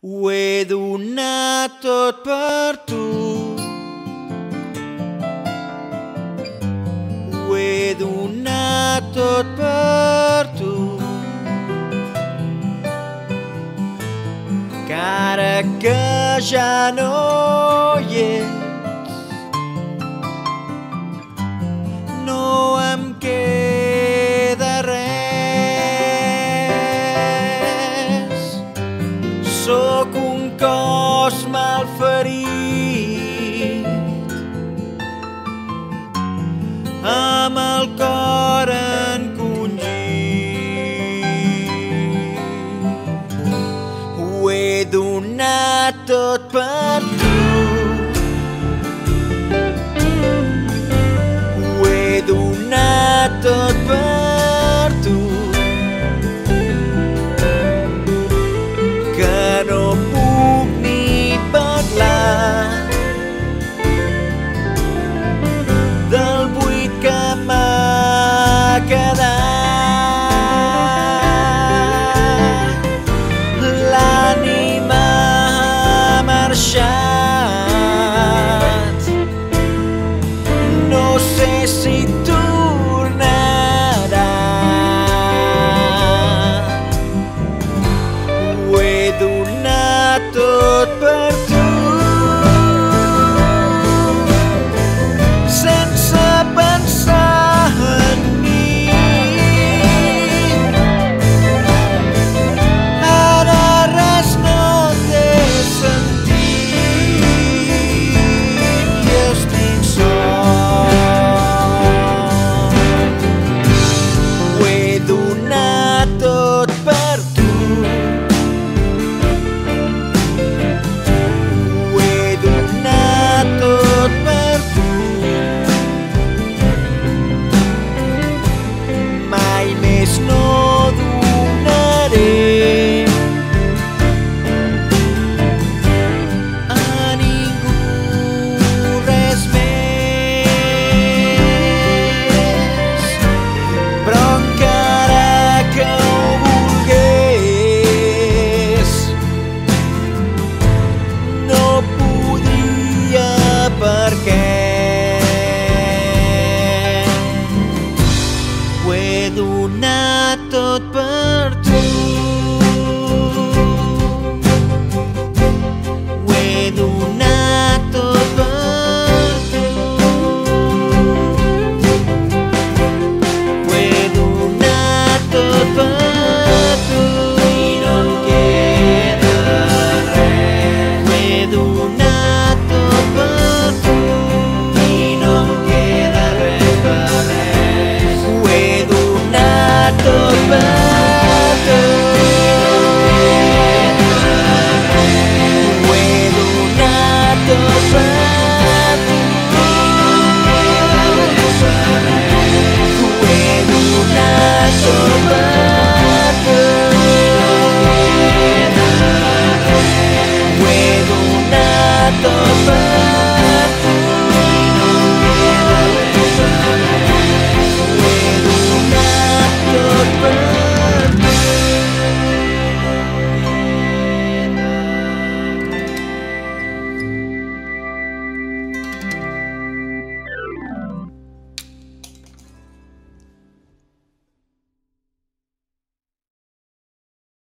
Ho he donat tot per tu. Ho he donat tot per tu. Que ara que ja no hi ets, cos malferit amb el cor encongit. Ho he donat tot per tu. si tornarà. I thought.